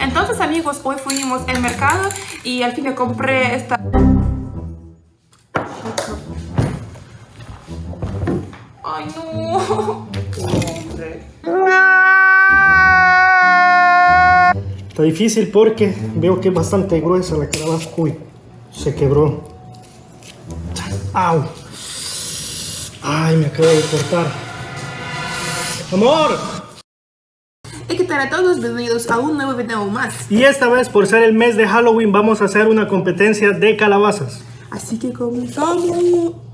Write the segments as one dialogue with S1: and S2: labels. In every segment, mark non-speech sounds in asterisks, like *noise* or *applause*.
S1: Entonces amigos, hoy fuimos al mercado y al fin me compré esta... Ay no.
S2: Está difícil porque veo que es bastante gruesa la calabaza. Uy, se quebró. ¡Au! Ay, me acabo de cortar. ¡Amor!
S1: Tal a todos, bienvenidos a un nuevo video más.
S2: Y esta vez, por ser el mes de Halloween, vamos a hacer una competencia de calabazas.
S1: Así que comenzamos.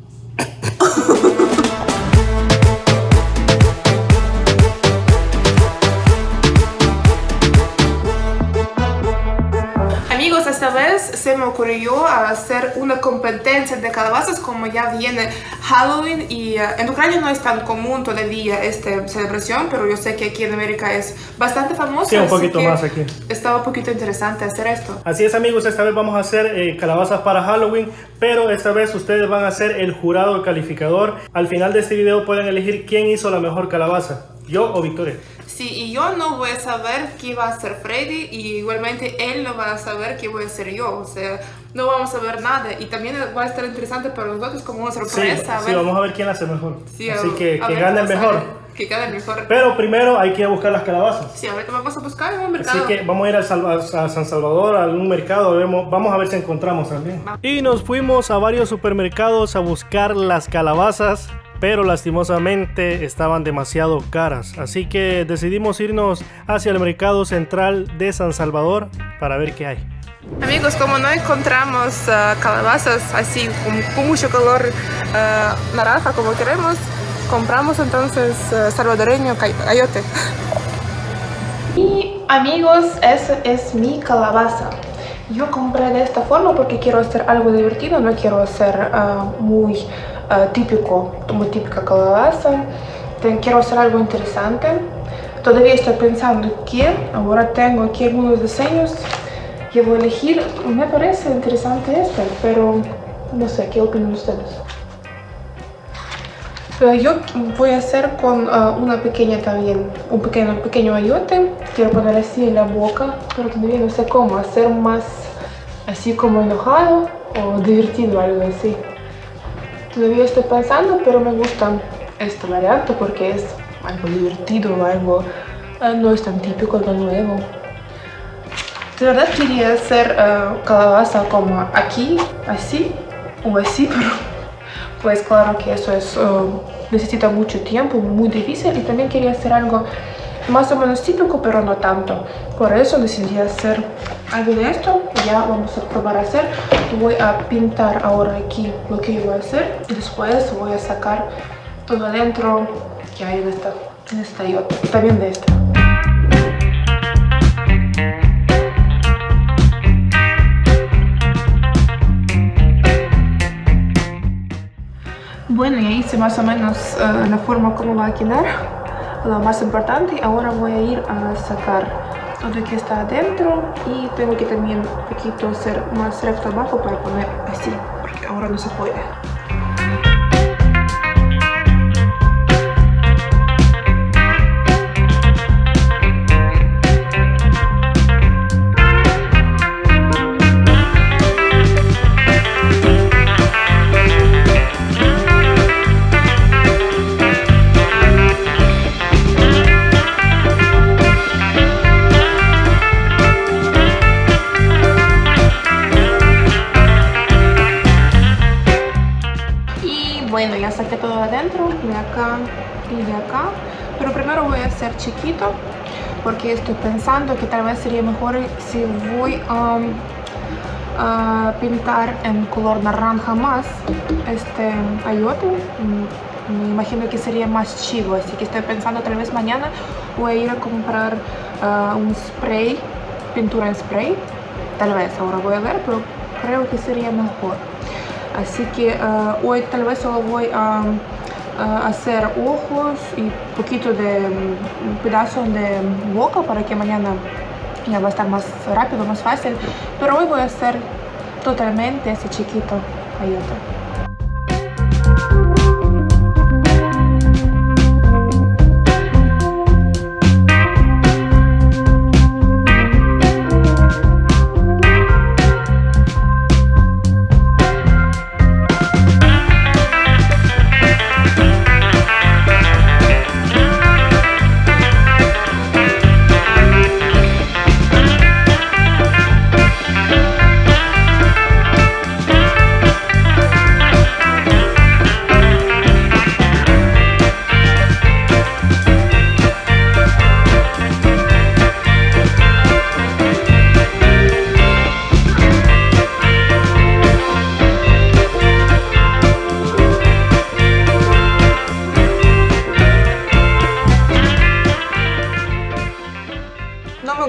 S1: Se me ocurrió hacer una competencia de calabazas como ya viene Halloween y eh, en Ucrania no es tan común todavía esta celebración, pero yo sé que aquí en América es bastante famosa.
S2: Sí, un poquito más aquí.
S1: Estaba un poquito interesante hacer esto.
S2: Así es amigos, esta vez vamos a hacer eh, calabazas para Halloween, pero esta vez ustedes van a ser el jurado el calificador. Al final de este video pueden elegir quién hizo la mejor calabaza, yo o Victoria.
S1: Sí, y yo no voy a saber qué va a hacer Freddy y igualmente él no va a saber qué voy a hacer yo, o sea, no vamos a ver nada y también va a estar interesante para nosotros como una
S2: Sí,
S1: sorpresa. a
S2: sí,
S1: ver-
S2: vamos a ver quién hace mejor.
S1: Sí,
S2: Así que que gane el mejor.
S1: Que gane el mejor.
S2: Pero primero hay que ir a buscar las calabazas.
S1: Sí, ahorita vamos a buscar en un
S2: Así
S1: mercado.
S2: que vamos a ir a San Salvador, a algún mercado, vemos- vamos a ver si encontramos también. Y nos fuimos a varios supermercados a buscar las calabazas, pero lastimosamente estaban demasiado caras. Así que decidimos irnos hacia el mercado central de San Salvador para ver qué hay.
S1: Amigos, como no encontramos ah, calabazas así con, con mucho color ah, naranja como queremos, compramos entonces ah, salvadoreño cay- ayote. Y amigos, esa es mi calabaza. Yo compré de esta forma porque quiero hacer algo divertido, no quiero hacer muy típico, muy típica calabaza. Quiero hacer algo interesante. Todavía estoy pensando qué. Ahora tengo aquí algunos diseños que voy a elegir. Me parece interesante este, pero no sé, ¿qué opinan ustedes? Eh, Yo voy a hacer con ah, una pequeña también, un pequeño, pequeño ayote. Quiero poner así en la boca, pero todavía no sé cómo, hacer más así como enojado o divertido, algo así. Todavía estoy pensando, pero me gusta esta variante porque es algo divertido, algo ah, no es tan típico, tan nuevo. De verdad quería hacer ah, calabaza como aquí, así o así, *laughs* pero pues claro que eso es, ah, necesita mucho tiempo, muy difícil y también quería hacer algo más o menos típico, pero no tanto. Por eso decidí hacer algo de esto. Ya vamos a probar a hacer. Voy a pintar ahora aquí lo que yo voy a hacer y después voy a sacar todo adentro que hay en esta, en y otra. También de esta. Bueno, ya hice más o menos eh, la forma como va a quedar. Lo más importante, ahora voy a ir a sacar todo lo que está adentro y tengo que también un poquito hacer más recto abajo para poner así, porque ahora no se puede. Chiquito, porque estoy pensando que tal vez sería mejor si voy um, a pintar en color naranja más este ayote. Mm, Me imagino que sería más chido, así que estoy pensando tal vez mañana voy a ir a comprar ah, un spray, pintura en spray. Tal vez, ahora voy a ver, pero creo que sería mejor. Así que ah, hoy tal vez solo voy a, a hacer ojos y poquito de mm, pedazo de boca para que mañana ya va a estar más rápido, más fácil. Pero hoy voy a hacer totalmente ese chiquito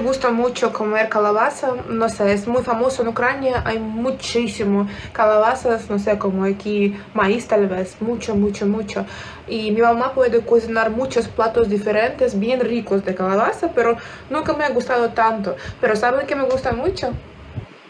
S1: ayote. mucho comer calabaza, no sé, es muy famoso en Ucrania, hay muchísimo calabazas, no sé, como aquí maíz tal vez, mucho, mucho, mucho. Y mi mamá puede cocinar muchos platos diferentes, bien ricos de calabaza, pero nunca me ha gustado tanto. Pero ¿saben que me gusta mucho?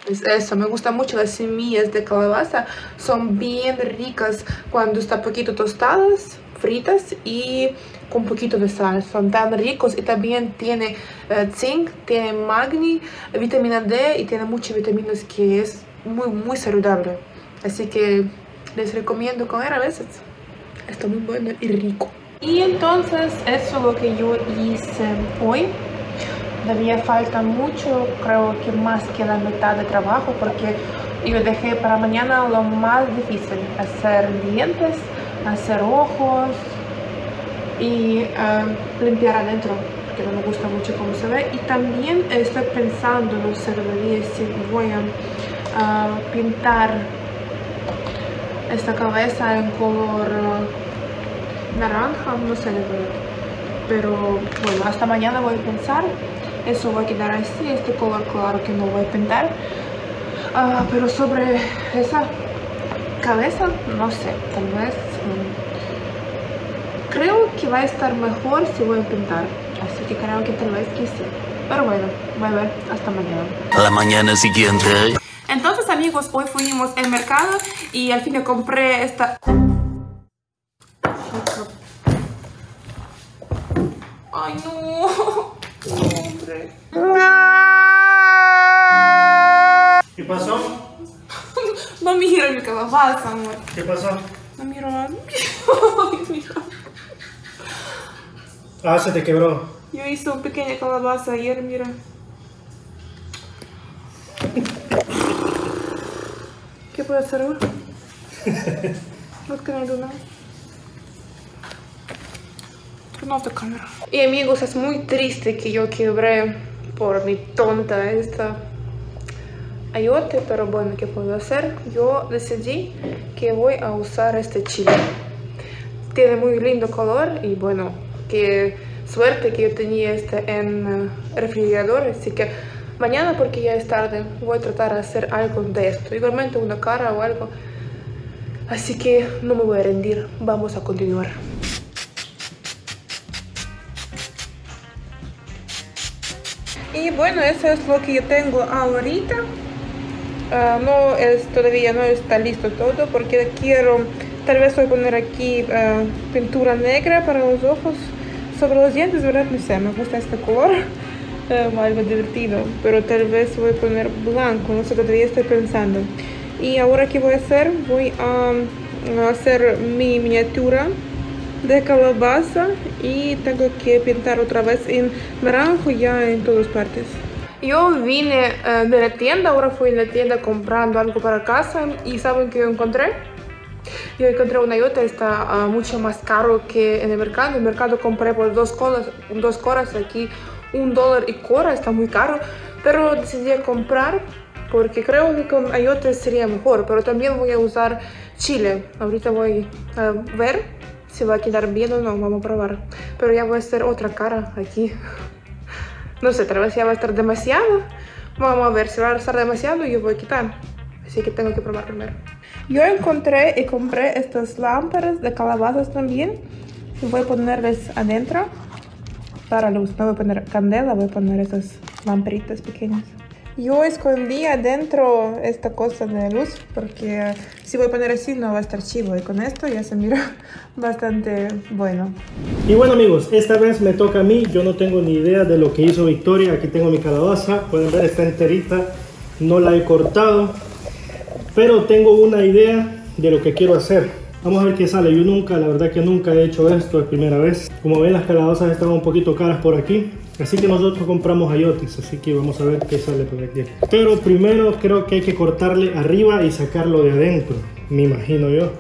S1: Es eso, me gustan mucho las semillas de calabaza, son bien ricas cuando están poquito tostadas, fritas y con poquito de sal, son tan ricos y también tiene uh, zinc, tiene magni, vitamina D y tiene muchas vitaminas que es muy muy saludable, así que les recomiendo comer a veces, está muy bueno y rico. Y entonces eso es lo que yo hice hoy. Todavía falta mucho, creo que más que la mitad de trabajo porque yo dejé para mañana lo más difícil, hacer dientes, hacer ojos y uh, limpiar adentro porque no me gusta mucho cómo se ve. Y también estoy pensando, no sé todavía si voy a uh, pintar esta cabeza en color uh, naranja, no sé pero bueno, hasta mañana voy a pensar. Eso va a quedar así, este color claro que no voy a pintar. Uh, pero sobre esa cabeza, no sé, tal vez... Creo que va a estar mejor si voy a pintar. Así que creo que tal vez que sí. Pero bueno, voy a ver hasta mañana.
S3: La mañana siguiente.
S1: Entonces amigos, hoy fuimos al mercado y al fin compré esta... Ay no. Hombre.
S2: ¿Qué pasó?
S1: No mira mi calabaza, amor.
S2: ¿Qué pasó?
S1: No mira. *laughs* Ay, mira.
S2: Ah, se te quebró.
S1: Yo hice una pequeña calabaza ayer, mira. ¿Qué puedo hacer ahora? *laughs* What can I do now? Turn off the camera. Y amigos, es muy triste que yo quebré por mi tonta esta ayote, pero bueno, ¿qué puedo hacer? Yo decidí que voy a usar este chile. Tiene muy lindo color y bueno, que suerte que yo tenía este en uh, refrigerador, así que mañana porque ya es tarde voy a tratar de hacer algo de esto, igualmente una cara o algo, así que no me voy a rendir, vamos a continuar. Y bueno, eso es lo que yo tengo ahorita. Uh, no es todavía no está listo todo porque quiero tal vez voy a poner aquí uh, pintura negra para los ojos sobre los dientes, ¿verdad? No sé, me gusta este color, *laughs* um, algo divertido, pero tal vez voy a poner blanco, no sé, todavía estoy pensando. Y ahora que voy a hacer, voy a, a hacer mi miniatura de calabaza y tengo que pintar otra vez en naranjo ya en todas partes. Yo vine uh, de la tienda, ahora fui en la tienda comprando algo para casa y ¿saben qué encontré? Yo encontré una Iota, está uh, mucho más caro que en el mercado. En el mercado compré por dos coras, dos coras aquí un dólar y cora, está muy caro. Pero decidí comprar porque creo que con Iota sería mejor. Pero también voy a usar chile. Ahorita voy a ver si va a quedar bien o no, vamos a probar. Pero ya voy a hacer otra cara aquí. *laughs* No sé, tal vez ya va a estar demasiado. Vamos a ver si va a estar demasiado y yo voy a quitar. Así que tengo que probar primero. Yo encontré y compré estas lámparas de calabazas también. Voy a ponerles adentro para luz. No voy a poner candela, voy a poner esas lamparitas pequeñas. Yo escondí adentro esta cosa de luz porque si voy a poner así no va a estar chivo y con esto ya se mira *laughs* bastante bueno.
S2: Y bueno amigos, esta vez me toca a mí, yo no tengo ni idea de lo que hizo Victoria, aquí tengo mi calabaza, pueden ver está enterita, no la he cortado, pero tengo una idea de lo que quiero hacer. Vamos a ver qué sale, yo nunca, la verdad que nunca he hecho esto, es primera vez. Como ven las calabazas están un poquito caras por aquí, Así que nosotros compramos ayotis, así que vamos a ver qué sale por aquí. Pero primero creo que hay que cortarle arriba y sacarlo de adentro, me imagino yo.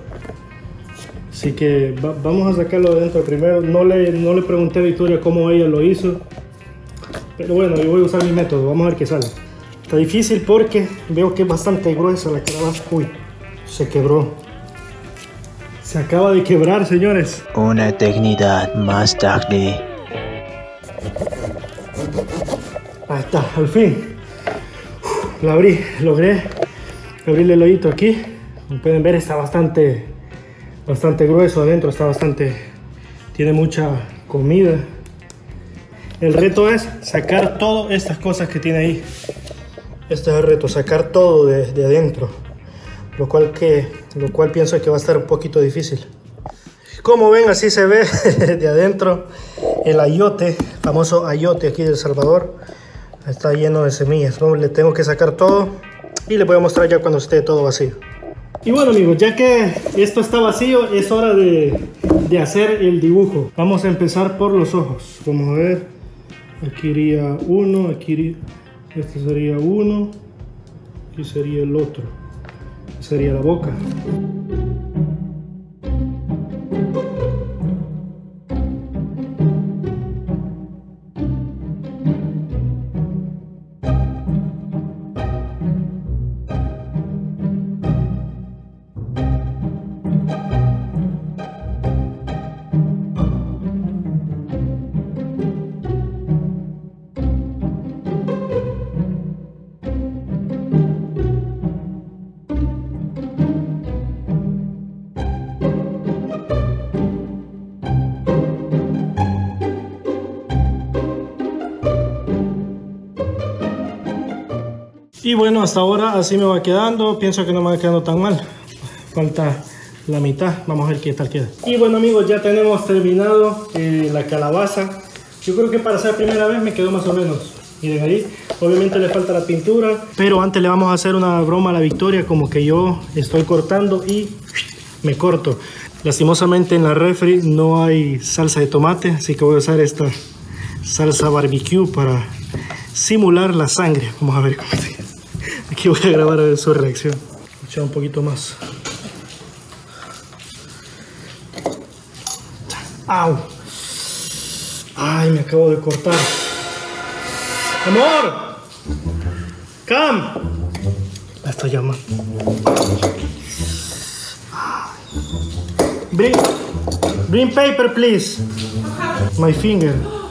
S2: Así que vamos a sacarlo de adentro primero. No le, no le pregunté a Victoria cómo ella lo hizo. Pero bueno, yo voy a usar mi método, vamos a ver qué sale. Está difícil porque veo que es bastante gruesa la calabaza. Uy, se quebró. Se acaba de quebrar, señores.
S3: Una eternidad más tarde.
S2: Ahí está, al fin. La abrí, logré abrirle el hoyito aquí. Como pueden ver está bastante, bastante grueso adentro, está bastante, tiene mucha comida. El reto es sacar todas estas cosas que tiene ahí. Este es el reto, sacar todo de, de adentro. Lo cual, que, lo cual pienso que va a estar un poquito difícil. Como ven, así se ve *laughs* de adentro el ayote, famoso ayote aquí de El Salvador. Está lleno de semillas. ¿no? Le tengo que sacar todo y le voy a mostrar ya cuando esté todo vacío. Y bueno amigos, ya que esto está vacío, es hora de, de hacer el dibujo. Vamos a empezar por los ojos. Vamos a ver. Aquí iría uno, aquí iría... Este sería uno. Aquí sería el otro. Sería la boca. Y bueno, hasta ahora así me va quedando. Pienso que no me va quedando tan mal. Falta la mitad. Vamos a ver qué tal queda. Y bueno amigos, ya tenemos terminado eh, la calabaza. Yo creo que para hacer primera vez me quedó más o menos. Miren ahí, obviamente le falta la pintura. Pero antes le vamos a hacer una broma a la Victoria. Como que yo estoy cortando y me corto. Lastimosamente en la refri no hay salsa de tomate. Así que voy a usar esta salsa barbecue para simular la sangre. Vamos a ver cómo se *laughs* Aquí voy a grabar a ver su reacción. Echar un poquito más. ¡Au! ¡Ay, me acabo de cortar! ¡Amor! ¡Cam! Me está llamando. Bring, bring paper, please. My finger.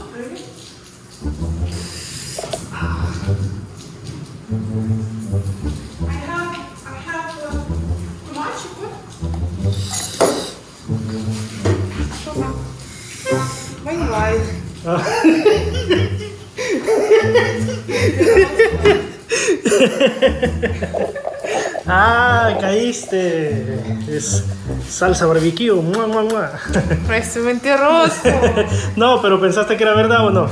S2: ¡Ah, caíste! Es salsa barbecue. ¡Mua, mua, mua!
S1: Es mentiroso. *laughs*
S2: No, pero pensaste que era verdad o no?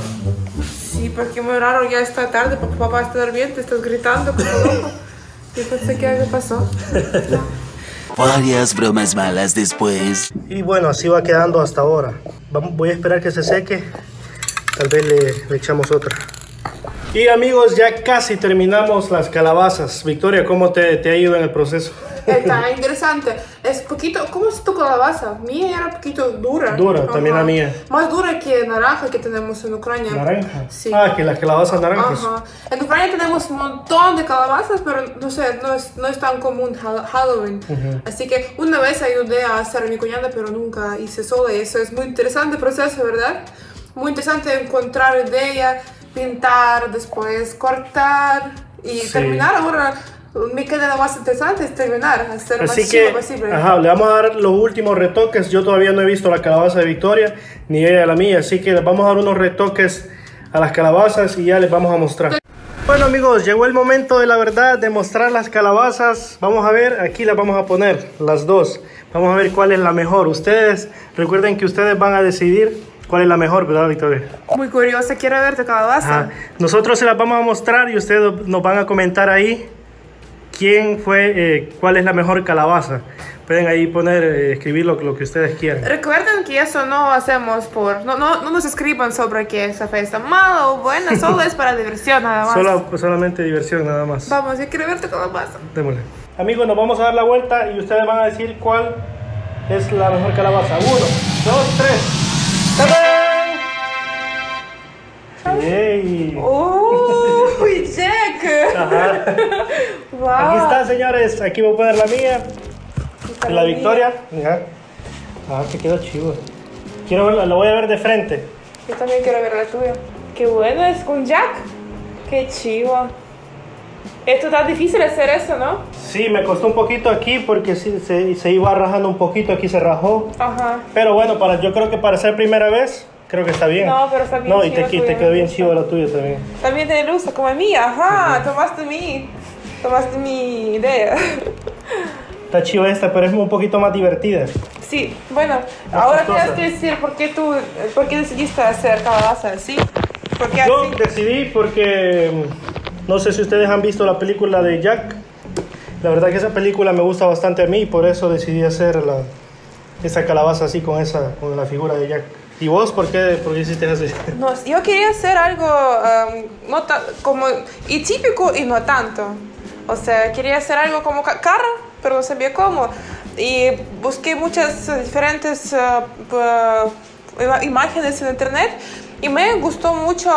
S1: Sí, porque muy raro, ya está tarde, porque papá está durmiendo, estás gritando como loco. *laughs* Yo pensé que algo pasó.
S3: Varias bromas malas después.
S2: Y bueno, así va quedando hasta ahora. Vamos- voy a esperar que se seque. Tal vez le, le echamos otra. Y amigos, ya casi terminamos las calabazas. Victoria, ¿cómo te, te ha ido en el proceso?
S1: Está interesante. Es poquito, ¿cómo es tu calabaza? Mía era un poquito dura.
S2: Dura, también la mía.
S1: Más dura que naranja que tenemos en Ucrania.
S2: ¿Naranja?
S1: Sí.
S2: Ah, que las calabazas naranjas.
S1: Ajá. En Ucrania tenemos un montón de calabazas, pero no sé, no es, no es tan común Hall- Halloween. Así que una vez ayudé a hacer a mi cuñada, pero nunca hice sola. Y eso es muy interesante proceso, ¿verdad? Muy interesante encontrar idea, pintar, después cortar y
S2: Sí.
S1: terminar. Ahora me queda lo más interesante es terminar, hacer lo
S2: Así
S1: más
S2: que,
S1: posible.
S2: ajá, le vamos a dar los últimos retoques. Yo todavía no he visto la calabaza de Victoria, ni ella la mía. Así que les vamos a dar unos retoques a las calabazas y ya les vamos a mostrar. Bueno amigos, llegó el momento de la verdad de mostrar las calabazas. Vamos a ver, aquí las vamos a poner, las dos. Vamos a ver cuál es la mejor. Ustedes, recuerden que ustedes van a decidir cuál es la mejor, ¿verdad Victoria?
S1: Muy curiosa, quiero ver tu calabaza.
S2: Ajá. Nosotros se las vamos a mostrar y ustedes nos van a comentar ahí quién fue, eh, cuál es la mejor calabaza. Pueden ahí poner, eh, escribir lo, lo que ustedes quieran.
S1: Recuerden que eso no hacemos por... No, no, no nos escriban sobre que esa fe está mala o buena, *laughs* solo es para diversión nada más.
S2: Solo, solamente diversión nada más.
S1: Vamos, yo quiero ver tu calabaza.
S2: Démosle. Amigos, nos vamos a dar la vuelta y ustedes van a decir cuál es la mejor calabaza. Uno, dos, tres. ¡Tadán! ¡Yay!
S1: ¡Uy, Jack!
S2: Ajá.
S1: ¡Wow!
S2: Aquí está, señores. Aquí voy a poner la mía. La
S1: mía.
S2: victoria. Ya. Ah, que quedó chivo. Quiero verla, lo voy a ver de frente.
S1: Yo también quiero ver la tuya. ¡Qué bueno! ¿Es con Jack? Qué chivo. Esto está difícil hacer eso, ¿no?
S2: Sí, me costó un poquito aquí porque se, se iba rajando un poquito, aquí se rajó.
S1: Ajá.
S2: Pero bueno, para, yo creo que para ser primera vez, creo que está bien.
S1: No, pero está bien
S2: No, y te,
S1: tuya,
S2: te quedó bien
S1: gusta.
S2: chivo la tuya también.
S1: También tiene luz, como a mí. Ajá, tomaste mi. Tomaste mi idea.
S2: Está chiva esta, pero es un poquito más divertida.
S1: Sí, bueno,
S2: Más
S1: ahora tienes que decir por qué tú, por qué decidiste hacer calabaza así. ¿Por qué
S2: Yo
S1: así?
S2: decidí porque mm, no sé si ustedes han visto la película de Jack. La verdad que esa película me gusta bastante a mí y por eso decidí hacer la, esa calabaza así con esa con la figura de Jack. ¿Y vos por qué, por qué hiciste así? *laughs*
S1: No, yo quería hacer algo um, no como y típico y no tanto. O sea, quería hacer algo como ca- cara, pero no sabía cómo. Y busqué muchas diferentes uh, ima- imágenes en internet y me gustó mucho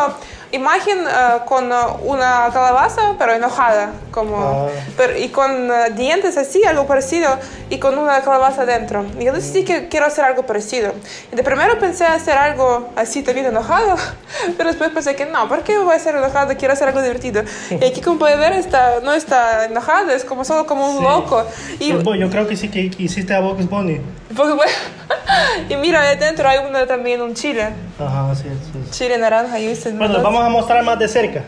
S1: imagen uh, con uh, una calabaza pero enojada como
S2: Ah.
S1: pero- y con uh, dientes así algo parecido y con una calabaza dentro y yo decidí que quiero hacer algo parecido y de primero pensé hacer algo así también enojado *laughs* pero después pensé que no ¿por qué voy a ser enojado? quiero hacer algo divertido y aquí como puede ver está, no está enojado es como solo como un
S2: Sí.
S1: loco y
S2: Yo, yo creo que sí que hiciste a Box Bunny.
S1: porque, bueno, *laughs* *laughs* y mira, ahí adentro hay una, también un chile.
S2: Ajá, sí, sí.
S1: Chile naranja. Y este
S2: Bueno, vamos a mostrar más de cerca.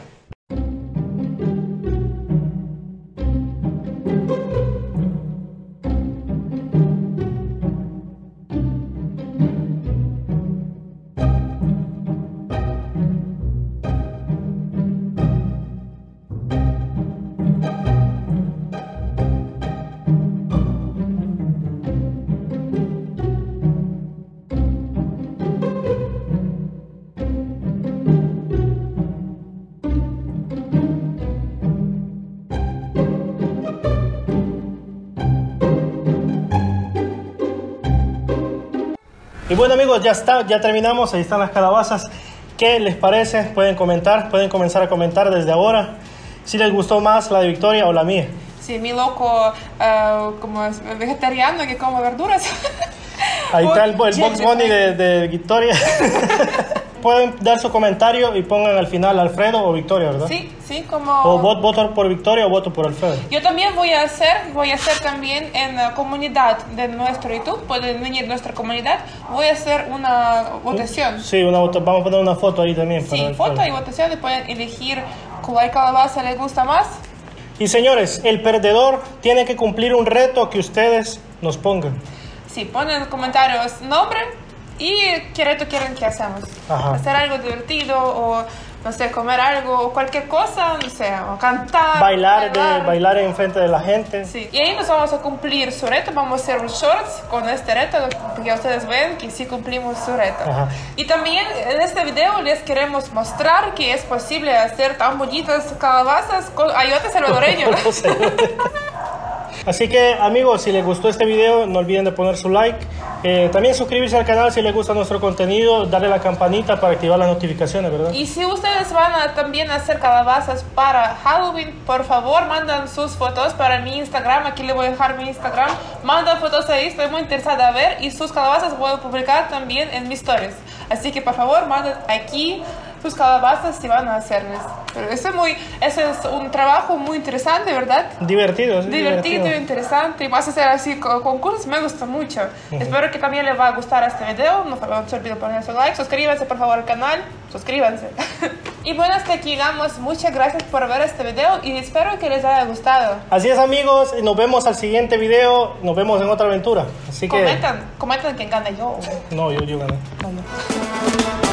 S2: Y bueno amigos, ya está, ya terminamos, ahí están las calabazas. ¿Qué les parece? Pueden comentar, pueden comenzar a comentar desde ahora si les gustó más la de Victoria o la mía.
S1: Sí, mi loco, eh, como es vegetariano que come verduras.
S2: Ahí está el, el *laughs* Box Bunny de, de Victoria. *laughs* pueden dar su comentario y pongan al final Alfredo o Victoria, ¿verdad?
S1: Sí, sí, como...
S2: O vot- voto por Victoria o voto por Alfredo.
S1: Yo también voy a hacer, voy a hacer también en la comunidad de nuestro YouTube, pueden venir a nuestra comunidad, voy a hacer una votación.
S2: Sí, una vamos a poner una foto ahí también. para
S1: Sí,
S2: Alfredo.
S1: foto y votación y pueden elegir cuál calabaza les gusta más.
S2: Y señores, el perdedor tiene que cumplir un reto que ustedes nos pongan.
S1: Sí, ponen en los comentarios nombre y qué reto quieren que hacemos.
S2: Ajá.
S1: Hacer algo divertido o, no sé, comer algo o cualquier cosa, no sé, o cantar.
S2: Bailar, de, bailar en frente de la gente.
S1: Sí, y ahí nos vamos a cumplir su reto, vamos a hacer un shorts con este reto, porque ustedes ven que sí cumplimos su reto.
S2: Ajá.
S1: Y también en este video les queremos mostrar que es posible hacer tan bonitas calabazas con ayote salvadoreño.
S2: Así que amigos, si les gustó este video, no olviden de poner su like. Eh, también suscribirse al canal si les gusta nuestro contenido, darle la campanita para activar las notificaciones, ¿verdad?
S1: Y si ustedes van a también hacer calabazas para Halloween, por favor mandan sus fotos para mi Instagram. Aquí le voy a dejar mi Instagram. Mandan fotos ahí, estoy muy interesada a ver. Y sus calabazas voy a publicar también en mis stories. Así que por favor manden aquí sus calabazas si van a hacerles. Pero eso es, muy, eso es un trabajo muy interesante, ¿verdad?
S2: Divertido, sí,
S1: Divertido, interesante. Y vas a hacer así co- concursos, me gusta mucho. Espero que también les va a gustar este video. No se olviden poner su like. Suscríbanse por favor al canal. Suscríbanse. *laughs* y bueno, hasta aquí llegamos. Muchas gracias por ver este video y espero que les haya gustado.
S2: Así es amigos, y nos vemos al siguiente video, nos vemos en otra aventura. Así que...
S1: Comentan, comentan quién gana yo.
S2: No, yo, yo gané.
S1: No, yo.